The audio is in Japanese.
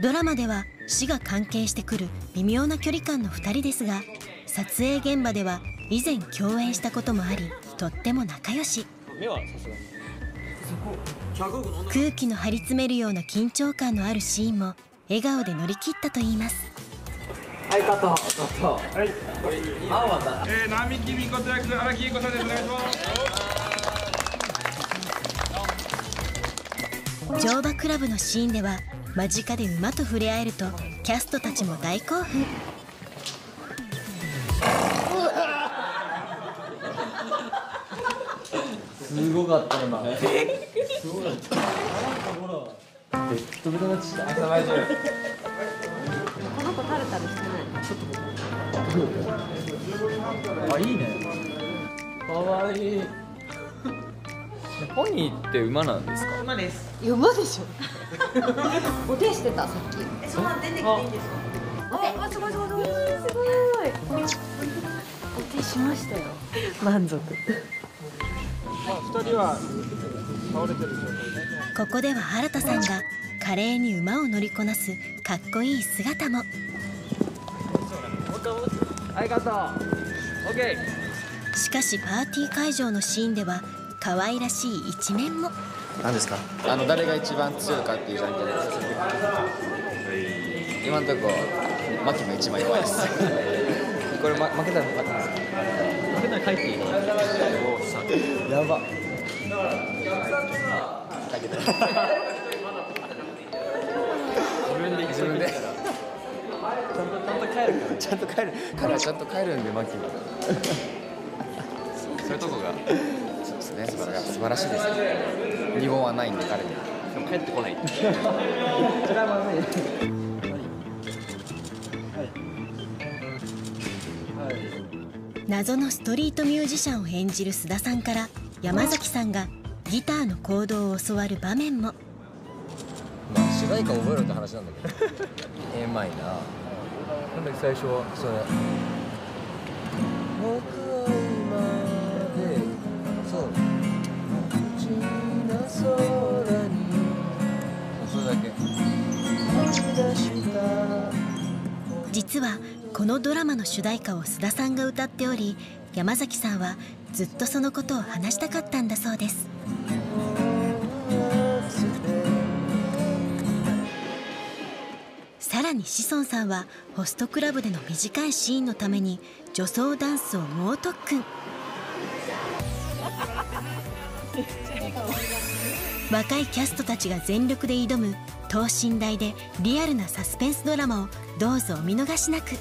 ドラマでは死が関係してくる微妙な距離感の2人ですが撮影現場では以前共演したこともありとっても仲良し。空気の張り詰めるような緊張感のあるシーンも笑顔で乗り切ったといいます。はいカットカットはい。えー、並木美子役荒木優子さんですお願いします乗馬クラブのシーンでは間近で馬と触れ合えるとキャストたちも大興奮。すごかった今。すごかった。ベッドベトなっちゃった朝前中この子タルタルしてない？あいいね。かわいいポニーって馬なんですか？馬です。馬でしょ。お手してたさっき。えそんな出てきていいんですか？ああすごいすごいすごい。すごい。お手しましたよ満足。まあ、二人は倒れてる状態ねここでは新田さんが華麗に馬を乗りこなすかっこいい姿も。はいカットオッケー。しかしパーティー会場のシーンでは可愛らしい一面も。何ですか？あの誰が一番強いかっていうじゃんけんです。今のとこマキも一番弱いです。これ、ま、負けたら負けます負けたら帰っていいのやば。かけた自分で。自分で。ちゃんとちゃんと帰るから。ちゃんと帰る。彼はちゃんと帰るんでマキもそういうとこがね。素晴ら素晴らしいです。ね二言はないんで彼にでも帰ってこない謎のストリートミュージシャンを演じる須田さんから山崎さんがギターのコードを教わる場面も。まあ主題歌覚えろって話なんだけど。A マイナーな。んだっけ最初はそれ実はこのドラマの主題歌を須田さんが歌っており山崎さんはずっとそのことを話したかったんだそうです。さらに志尊さんはホストクラブでの短いシーンのために女装ダンスを猛特訓。若いキャストたちが全力で挑む等身大でリアルなサスペンスドラマをどうぞお見逃しなく。